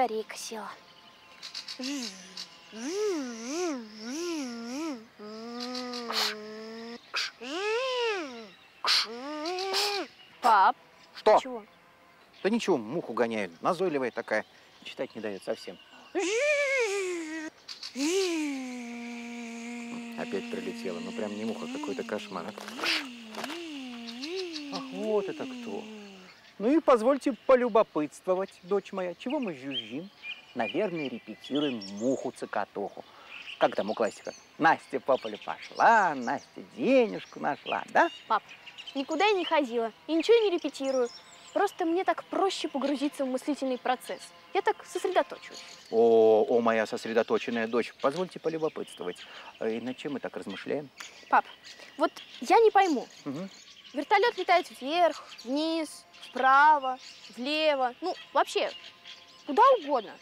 Батарейка села. Пап, Что? чего? Да ничего, муху гоняют. Назойливая такая. Читать не дает совсем. Опять прилетела. Ну, прям не муха, какой-то кошмар. Ах, вот это кто. Ну и позвольте полюбопытствовать, дочь моя. Чего мы жужжим? Наверное, репетируем муху-цокотуху. Как там у классика? Настя по полю пошла, Настя денежку нашла, да? Пап, никуда я не ходила и ничего не репетирую. Просто мне так проще погрузиться в мыслительный процесс. Я так сосредоточусь. О, о, моя сосредоточенная дочь, позвольте полюбопытствовать. Э, И над чем мы так размышляем? Пап, вот я не пойму. Мгм. Вертолет летает вверх, вниз, вправо, влево. Ну, вообще, куда угодно.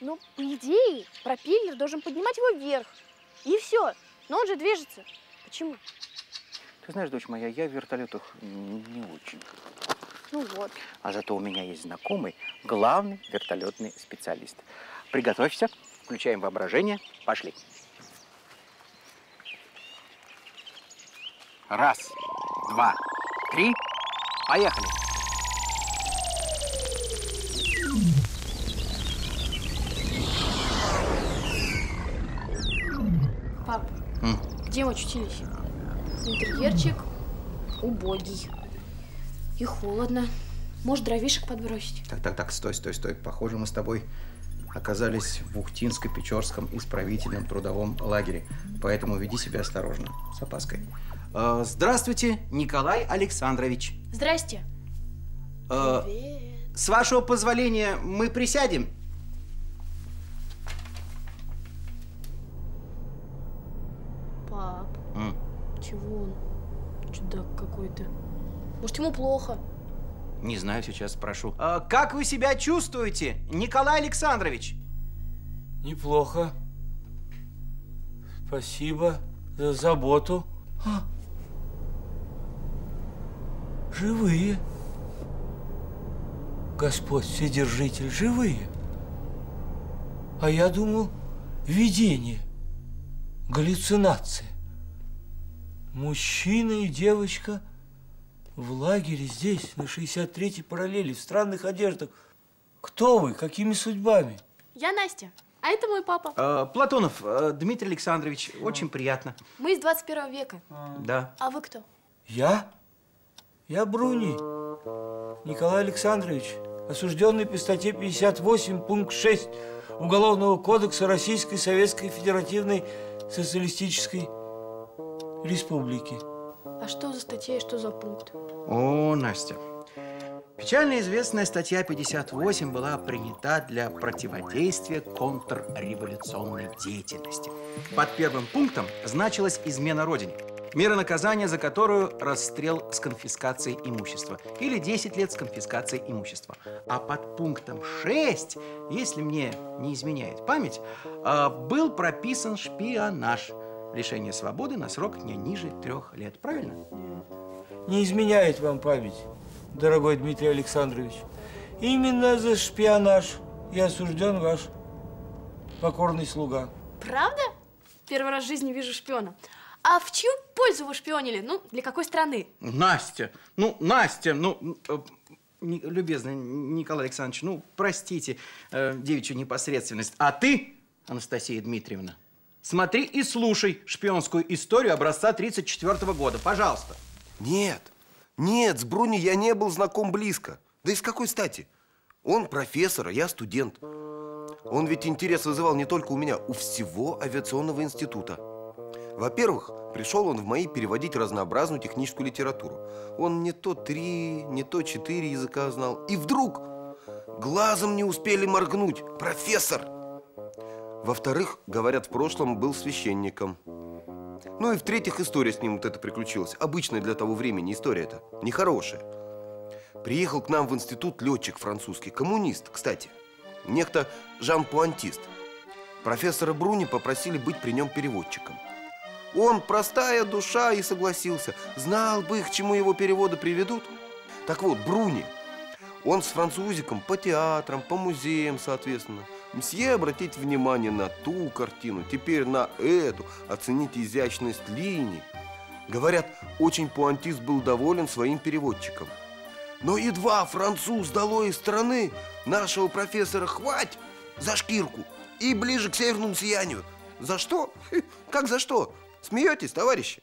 Но, по идее, пропеллер должен поднимать его вверх. И все. Но он же движется. Почему? Ты знаешь, дочь моя, я в вертолетах не очень. Ну вот. А зато у меня есть знакомый, главный вертолетный специалист. Приготовься, включаем воображение, пошли. Раз, два, три, поехали. Пап, М. где мы очутились? Интерьерчик убогий. И холодно. Может, дровишек подбросить? Так, так, так, стой, стой, стой. Похоже, мы с тобой оказались в Ухтинско-Печорском исправительном трудовом лагере. Поэтому веди себя осторожно, с опаской. Э, Здравствуйте, Николай Александрович. Здрасте. Э, Привет. С вашего позволения мы присядем? Пап, М. чего он? Чудак какой-то. Может, ему плохо? Не знаю, сейчас спрошу. А, как вы себя чувствуете, Николай Александрович? Неплохо. Спасибо за заботу. А. Живые. Господь Вседержитель, живые. А я думал, видение, галлюцинация. Мужчина и девочка в лагере здесь, на 63-й параллели, в странных одеждах. Кто вы? Какими судьбами? Я Настя, а это мой папа. А, Платонов а, Дмитрий Александрович, очень приятно. Мы из 21 века. Да. А вы кто? Я? Я Бруни. Николай Александрович, осужденный по статье 58, пункт 6 Уголовного кодекса Российской Советской Федеративной Социалистической Республики. А что за статья и что за пункт? О, Настя. Печально известная статья 58 была принята для противодействия контрреволюционной деятельности. Под первым пунктом значилась измена Родине. Мера наказания, за которую расстрел с конфискацией имущества. Или 10 лет с конфискацией имущества. А под пунктом 6, если мне не изменяет память, а, был прописан шпионаж. Лишение свободы на срок не ниже трех лет. Правильно? Не изменяет вам память, дорогой Дмитрий Александрович. Именно за шпионаж и осужден ваш покорный слуга. Правда? Первый раз в жизни вижу шпиона. А в чью пользу вы шпионили? Ну, для какой страны? Настя, ну, Настя, ну, э, любезный Николай Александрович, ну, простите э, девичью непосредственность. А ты, Анастасия Дмитриевна, смотри и слушай шпионскую историю образца 34 года, пожалуйста. Нет, нет, с Бруни я не был знаком близко. Да и с какой стати? Он профессор, а я студент. Он ведь интерес вызывал не только у меня, у всего авиационного института. Во-первых, пришел он в мои переводить разнообразную техническую литературу. Он не то три, не то четыре языка знал. И вдруг глазом не успели моргнуть. Профессор! Во-вторых, говорят, в прошлом был священником. Ну и в-третьих, история с ним вот это приключилась. Обычная для того времени история это, нехорошая. Приехал к нам в институт летчик французский, коммунист, кстати. Некто Жан Пуантист. Профессора Бруни попросили быть при нем переводчиком. Он, простая душа, и согласился. Знал бы их, к чему его переводы приведут. Так вот, Бруни, Он с французиком по театрам, по музеям, соответственно. Мсье, обратите внимание на ту картину, теперь на эту, оцените изящность линий. Говорят, очень пуантист был доволен своим переводчиком. Но едва француз дало из страны нашего профессора хвать за шкирку и ближе к северному сиянию. За что? Как за что? Смеетесь, товарищи?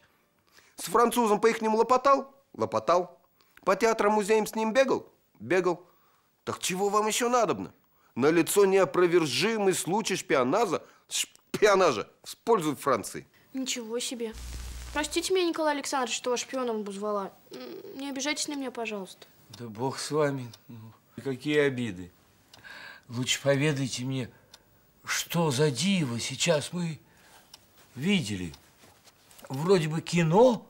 С французом по-ихнему лопотал? Лопотал. По театрам, музеям с ним бегал? Бегал. Так чего вам еще надобно? На лицо неопровержимый случай шпионажа, шпионажа в пользу Франции. Ничего себе. Простите меня, Николай Александрович, что вас шпионом обозвала. Не обижайтесь на меня, пожалуйста. Да бог с вами. Ну, какие обиды. Лучше поведайте мне, что за диво сейчас мы видели. Вроде бы кино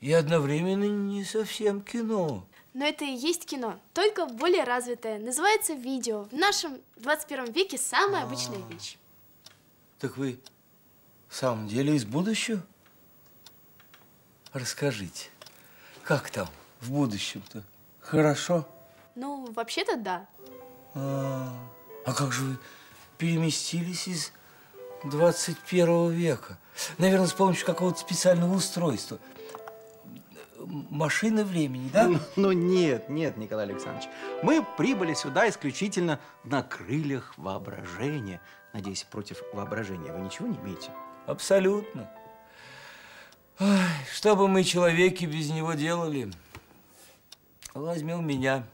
и одновременно не совсем кино. Но это и есть кино, только более развитое. Называется видео. В нашем 21 веке самая обычная вещь. Так вы в самом деле из будущего? Расскажите, как там в будущем-то? Хорошо? Ну, вообще-то да. А, а как же вы переместились из 21 века? Наверное, с помощью какого-то специального устройства. Машины времени, да? Ну, ну нет, нет, Николай Александрович. Мы прибыли сюда исключительно на крыльях воображения. Надеюсь, против воображения вы ничего не имеете? Абсолютно. Ой, что бы мы, человеки, без него делали? Возьмем меня.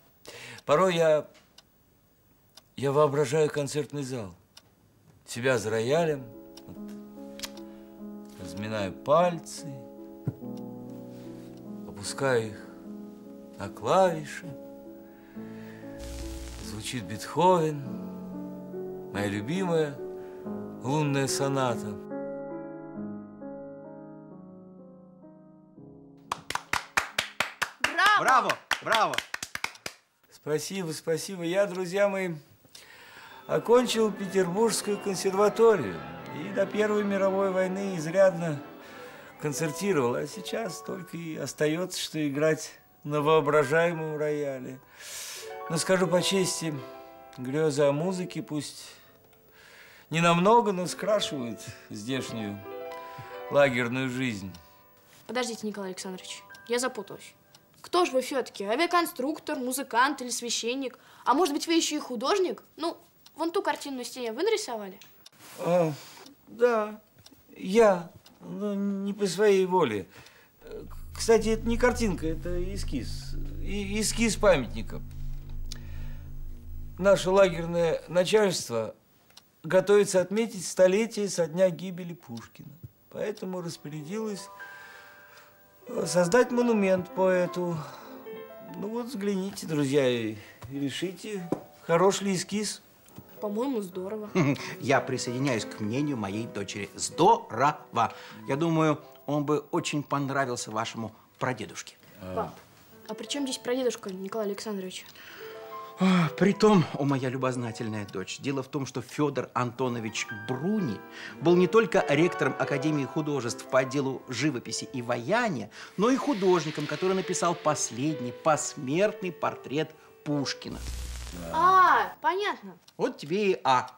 Порой я, я воображаю концертный зал. Себя за роялем, разминаю пальцы, опускаю их на клавиши. Звучит Бетховен, моя любимая лунная соната. Браво! Браво, браво! Спасибо, спасибо. Я, друзья мои, окончил Петербургскую консерваторию и до Первой мировой войны изрядно концертировал, а сейчас только и остается, что играть на воображаемом рояле. Но скажу по чести, грезы о музыке пусть не намного, но скрашивают здешнюю лагерную жизнь. Подождите, Николай Александрович, я запуталась. Кто же вы все-таки? Авиаконструктор, музыкант или священник? А может быть, вы еще и художник? Ну, вон ту картину на стене вы нарисовали? А, да, я, но не по своей воле. Кстати, это не картинка, это эскиз. И, эскиз памятника. Наше лагерное начальство готовится отметить столетие со дня гибели Пушкина. Поэтому распорядилось создать монумент поэту. Ну вот, взгляните, друзья, и решите, хорош ли эскиз. По-моему, здорово. Я присоединяюсь к мнению моей дочери. Здорово! Я думаю, он бы очень понравился вашему прадедушке. Пап, а при чем здесь прадедушка Николай Александрович? А, Притом, о моя любознательная дочь, дело в том, что Федор Антонович Бруни был не только ректором Академии художеств по отделу живописи и ваяния, но и художником, который написал последний посмертный портрет Пушкина. А, понятно. Вот тебе и А.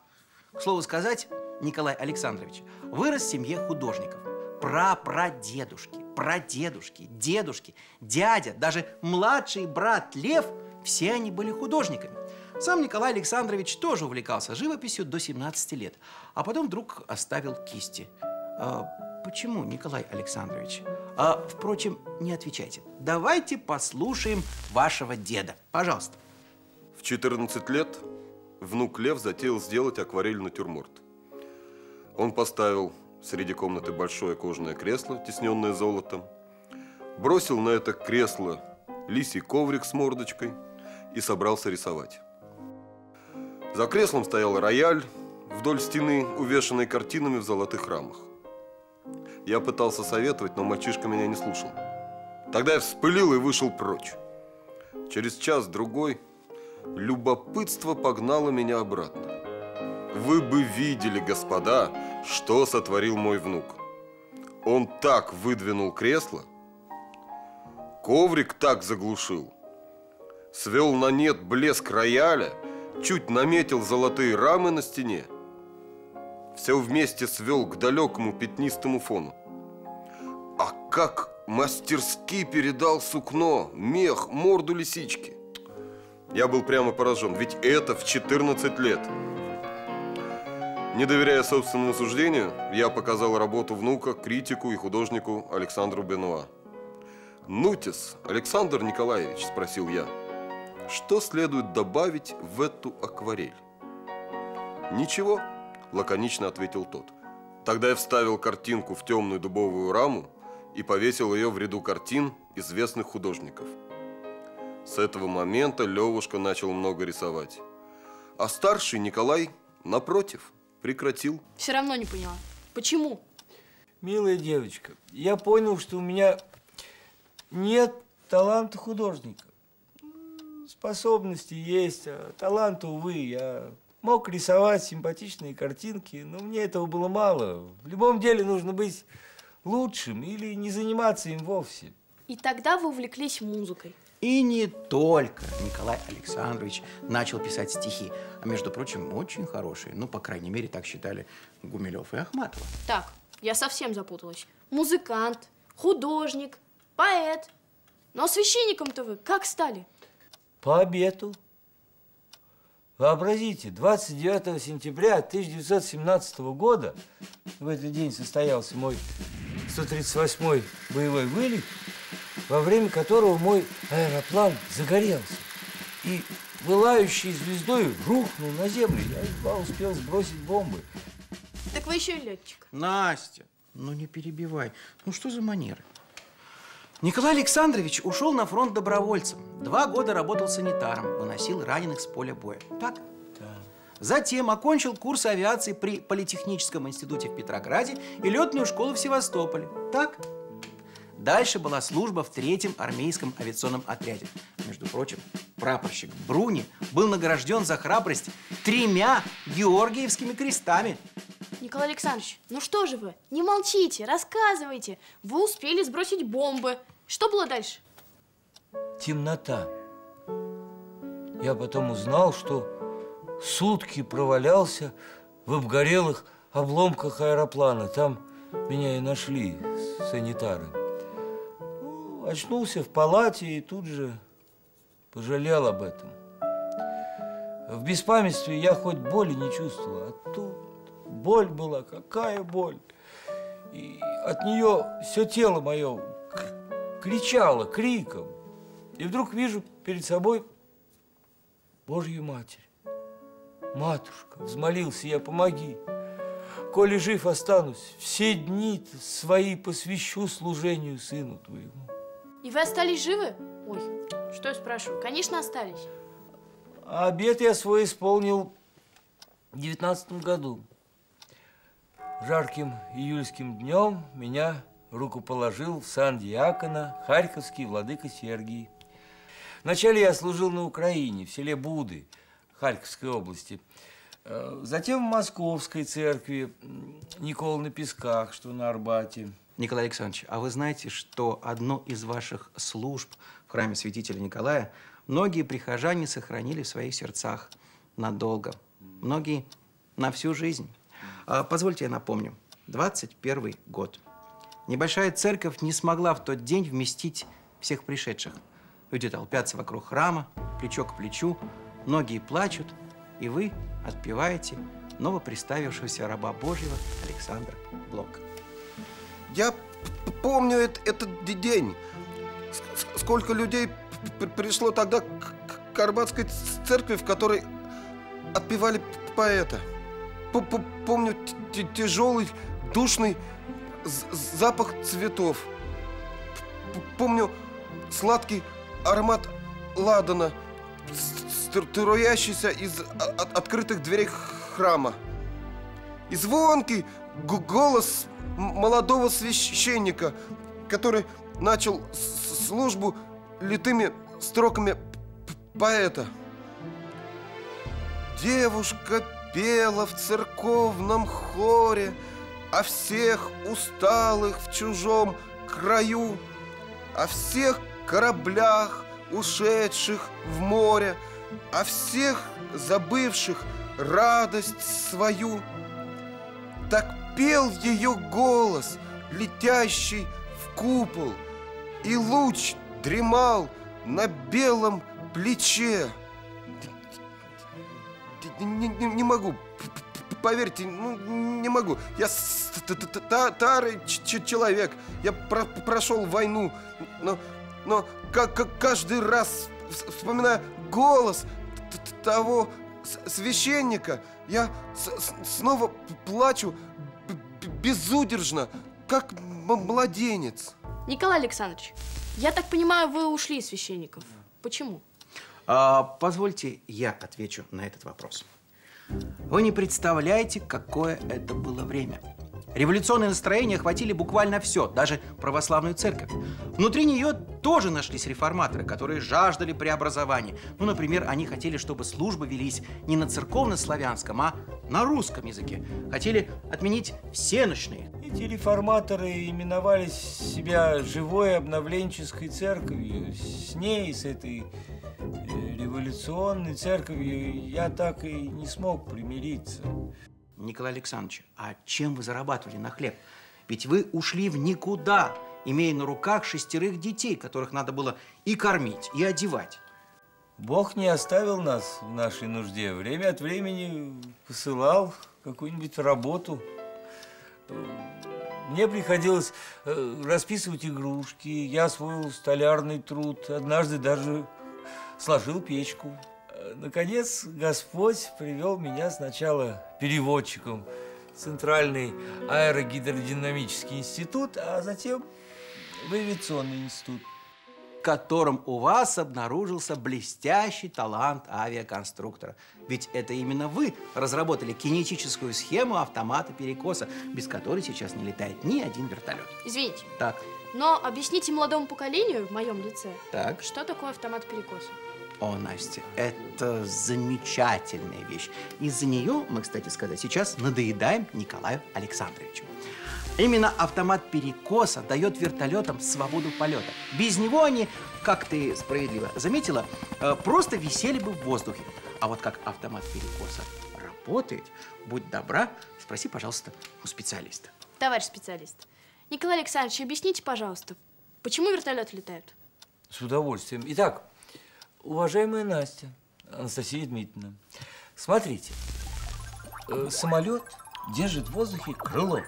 К слову сказать, Николай Александрович вырос в семье художников. Прапрадедушки, прадедушки, дедушки, дядя, даже младший брат Лев – все они были художниками. Сам Николай Александрович тоже увлекался живописью до 17 лет, а потом вдруг оставил кисти. А, почему, Николай Александрович? А, впрочем, не отвечайте. Давайте послушаем вашего деда. Пожалуйста. В 14 лет внук Лев затеял сделать акварель натюрморт. Он поставил среди комнаты большое кожаное кресло, тесненное золотом, бросил на это кресло лисий коврик с мордочкой – и собрался рисовать. За креслом стоял рояль, вдоль стены, увешанной картинами в золотых рамах. Я пытался советовать, но мальчишка меня не слушал. Тогда я вспылил и вышел прочь. Через час-другой любопытство погнало меня обратно. Вы бы видели, господа, что сотворил мой внук. Он так выдвинул кресло, коврик так заглушил – свел на нет блеск рояля, чуть наметил золотые рамы на стене. Все вместе свел к далекому пятнистому фону. А как мастерски передал сукно, мех, морду лисички. Я был прямо поражен, ведь это в 14 лет. Не доверяя собственному суждению, я показал работу внука критику и художнику Александру Бенуа. «Нутис, Александр Николаевич», – спросил я, – «что следует добавить в эту акварель?» «Ничего», – лаконично ответил тот. Тогда я вставил картинку в темную дубовую раму и повесил ее в ряду картин известных художников. С этого момента Левушка начал много рисовать. А старший Николай, напротив, прекратил. Все равно не поняла. Почему? Милая девочка, я понял, что у меня нет таланта художника. Способности есть, а таланта, увы, я мог рисовать симпатичные картинки, но мне этого было мало. В любом деле нужно быть лучшим или не заниматься им вовсе. И тогда вы увлеклись музыкой. И не только Николай Александрович начал писать стихи, а между прочим, очень хорошие. Ну, по крайней мере, так считали Гумилев и Ахматова. Так, я совсем запуталась. Музыкант, художник, поэт. Но священником-то вы как стали? По обету. Вообразите, 29 сентября 1917 года, в этот день состоялся мой 138-й боевой вылет, во время которого мой аэроплан загорелся. И вылающей звездой рухнул на землю. Я едва успел сбросить бомбы. Так вы еще и летчик. Настя, ну не перебивай. Ну что за манеры? Николай Александрович ушел на фронт добровольцем. Два года работал санитаром, выносил раненых с поля боя. Так? Да. Затем окончил курс авиации при Политехническом институте в Петрограде и летную школу в Севастополе. Так? Дальше была служба в третьем армейском авиационном отряде. Между прочим, прапорщик Бруни был награжден за храбрость тремя Георгиевскими крестами. Николай Александрович, ну что же вы? Не молчите, рассказывайте. Вы успели сбросить бомбы. Что было дальше? Темнота. Я потом узнал, что сутки провалялся в обгорелых обломках аэроплана. Там меня и нашли санитары. Ну, очнулся в палате и тут же пожалел об этом. В беспамятстве я хоть боли не чувствовал, а тут боль была, какая боль. И от нее все тело мое кричало криком. И вдруг вижу перед собой Божью Матерь. Матушка, взмолился я, помоги. Коли жив останусь, все дни свои посвящу служению сыну твоему. И вы остались живы? Ой, что я спрашиваю? Конечно, остались. Обед я свой исполнил в девятнадцатом году. Жарким июльским днем меня рукоположил в сан диакона Харьковский владыка Сергий. Вначале я служил на Украине, в селе Буды, Харьковской области. Э, Затем в Московской церкви Никола на Песках, что на Арбате. Николай Александрович, а вы знаете, что одну из ваших служб в храме святителя Николая многие прихожане сохранили в своих сердцах надолго, многие на всю жизнь. А, позвольте я напомню, 21 год. Небольшая церковь не смогла в тот день вместить всех пришедших. Люди толпятся вокруг храма, плечо к плечу, многие плачут, и вы отпеваете новоприставившегося раба Божьего Александра Блока. Я помню эт- этот день. Сколько людей пришло тогда к, Арбатской церкви, в которой отпевали поэта. Помню тяжелый, душный запах цветов. Помню сладкий аромат ладана, струящийся из открытых дверей храма. И звонкий голос молодого священника, который начал службу литыми строками поэта. Девушка пела в церковном хоре о всех усталых в чужом краю, о всех кораблях, ушедших в море, о всех забывших радость свою. Так пел ее голос, летящий в купол, и луч дремал на белом плече. Не, не- не могу, поверьте, ну, не могу. Я старый человек, я про- прошел войну, но, но как, как каждый раз вс- вспоминая голос того священника, я снова плачу безудержно, как младенец. Николай Александрович, я так понимаю, вы ушли из священников. Почему? А, позвольте, я отвечу на этот вопрос. Вы не представляете, какое это было время. Революционные настроения охватили буквально все, даже православную церковь. Внутри нее тоже нашлись реформаторы, которые жаждали преобразования. Ну, например, они хотели, чтобы службы велись не на церковно-славянском, а на русском языке. Хотели отменить всеночные. Эти реформаторы именовали себя живой обновленческой церковью. С ней, с этой э, революционной церковью я так и не смог примириться. Николай Александрович, а чем вы зарабатывали на хлеб? Ведь вы ушли в никуда, имея на руках шестерых детей, которых надо было и кормить, и одевать. Бог не оставил нас в нашей нужде. Время от времени посылал какую-нибудь работу. Мне приходилось э, расписывать игрушки. Я освоил столярный труд. Однажды даже сложил печку. Наконец, Господь привел меня сначала переводчиком в Центральный аэрогидродинамический институт, а затем в авиационный институт. в котором у вас обнаружился блестящий талант авиаконструктора. Ведь это именно вы разработали кинетическую схему автомата перекоса, без которой сейчас не летает ни один вертолет. Извините, Так, но объясните молодому поколению в моем лице, так. что такое автомат перекоса. О, Настя, это замечательная вещь. Из-за нее, мы, кстати сказать, сейчас надоедаем Николаю Александровичу. Именно автомат перекоса дает вертолетам свободу полета. Без него они, как ты справедливо заметила, э, просто висели бы в воздухе. А вот как автомат перекоса работает, будь добра, спроси, пожалуйста, у специалиста. Товарищ специалист, Николай Александрович, объясните, пожалуйста, почему вертолеты летают? С удовольствием. Итак, уважаемая Настя, Анастасия Дмитриевна, смотрите, э, самолет держит в воздухе крыло.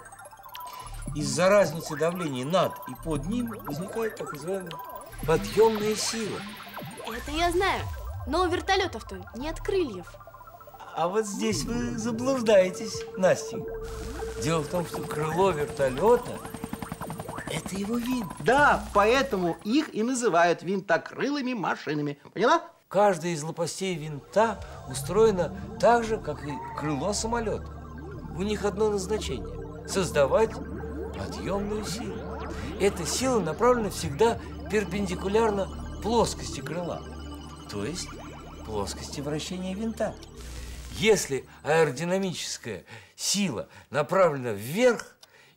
Из-за разницы давления над и под ним возникает так называемая подъемная сила. Это я знаю, но у вертолетов-то нет крыльев. А вот здесь вы заблуждаетесь, Настя. Дело в том, что крыло вертолета – это его винт. Да, поэтому их и называют винтокрылыми машинами. Поняла? Каждая из лопастей винта устроена так же, как и крыло самолета. У них одно назначение – создавать подъемную силу. Эта сила направлена всегда перпендикулярно плоскости крыла, то есть плоскости вращения винта. Если аэродинамическая сила направлена вверх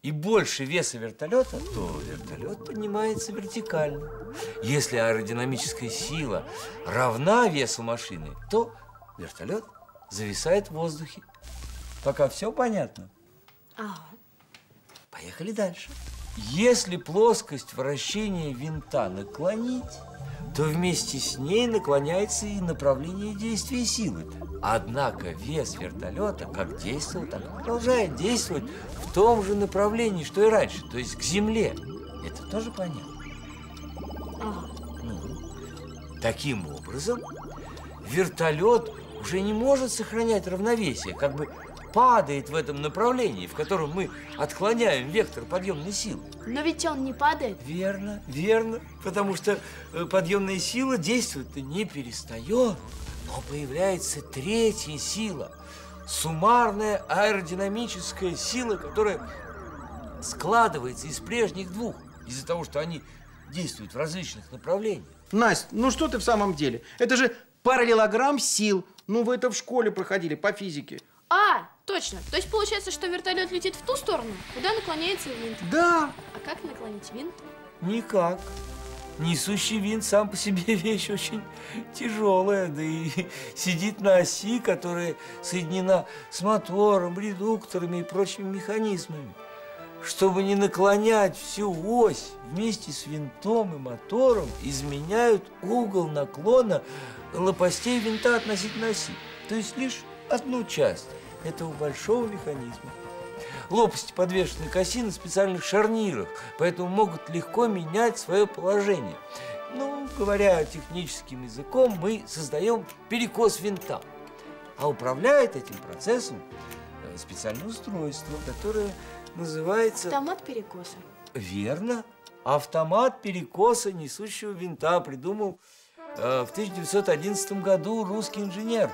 и больше веса вертолета, то вертолет поднимается вертикально. Если аэродинамическая сила равна весу машины, то вертолет зависает в воздухе. Пока все понятно? Ага. Поехали дальше. Если плоскость вращения винта наклонить, то вместе с ней наклоняется и направление действия силы. Однако вес вертолета как действовал, так и продолжает действовать в том же направлении, что и раньше, то есть к земле. Это тоже понятно. Ага. Ну, таким образом, вертолет уже не может сохранять равновесие, как бы падает в этом направлении, в котором мы отклоняем вектор подъемной силы. Но ведь он не падает. Верно, верно, потому что э, подъемная сила действует-то не перестает, но появляется третья сила, суммарная аэродинамическая сила, которая складывается из прежних двух, из-за того, что они действуют в различных направлениях. Настя, ну что ты в самом деле? Это же параллелограмм сил. Ну, вы это в школе проходили по физике. А, точно. То есть получается, что вертолет летит в ту сторону, куда наклоняется винт. Да. А как наклонить винт? Никак. несущий винт сам по себе вещь очень тяжелая, да и сидит на оси, которая соединена с мотором, редукторами и прочими механизмами. Чтобы не наклонять всю ось вместе с винтом и мотором, изменяют угол наклона лопастей винта относительно оси. То есть лишь одну часть этого большого механизма. Лопасти подвешены к оси на специальных шарнирах, поэтому могут легко менять свое положение. Ну, говоря техническим языком, мы создаем перекос винта. А управляет этим процессом э, специальное устройство, которое называется... Автомат перекоса. Верно. Автомат перекоса несущего винта придумал э, в 1911 году русский инженер,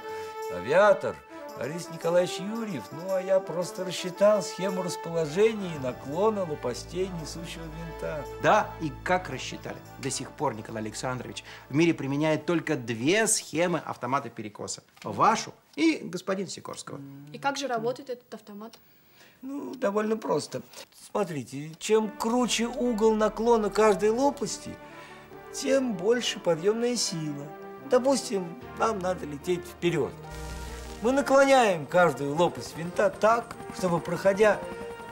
авиатор Борис Николаевич Юрьев. Ну, а я просто рассчитал схему расположения и наклона лопастей несущего винта. Да, и как рассчитали? До сих пор Николай Александрович в мире применяет только две схемы автомата перекоса. Вашу и господин Сикорского. И как же работает этот автомат? Ну, довольно просто. Смотрите, чем круче угол наклона каждой лопасти, тем больше подъемная сила. Допустим, нам надо лететь вперед. Мы наклоняем каждую лопасть винта так, чтобы, проходя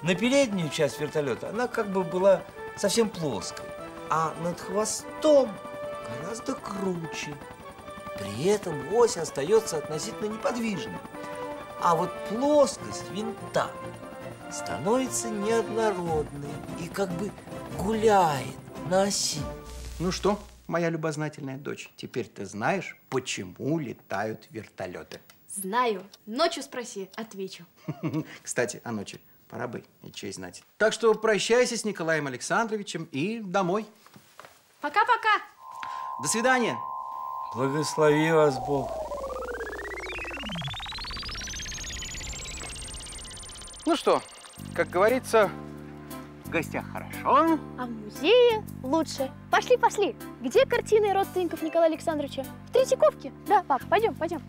на переднюю часть вертолета, она как бы была совсем плоской, а над хвостом гораздо круче. При этом ось остается относительно неподвижной. А вот плоскость винта становится неоднородной и как бы гуляет на оси. Ну что, моя любознательная дочь, теперь ты знаешь, почему летают вертолеты. Знаю. Ночью спроси, отвечу. Кстати, о ночи. Пора бы и честь знать. Так что прощайся с Николаем Александровичем и домой. Пока-пока. До свидания. Благослови вас Бог. Ну что, как говорится, в гостях хорошо. А в музее лучше. Пошли, пошли. Где картины родственников Николая Александровича? В Третьяковке. Да, пап, пойдем, пойдем.